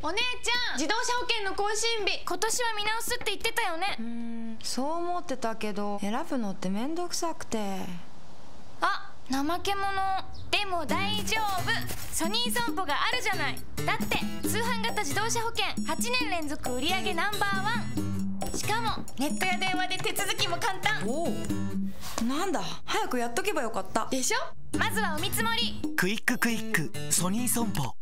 お姉ちゃん自動車保険の更新日。今年は見直すって言ってたよね。うんそう思ってたけど選ぶのって面倒くさくて。あ怠け者でも大丈夫。ソニー損保があるじゃない。だって通販型自動車保険8年連続売上ナンバーワン。しかもネットや電話で手続きも簡単。おおなんだ早くやっとけばよかった。でしょ？まずはお見積もり。クイッククイックソニー損保。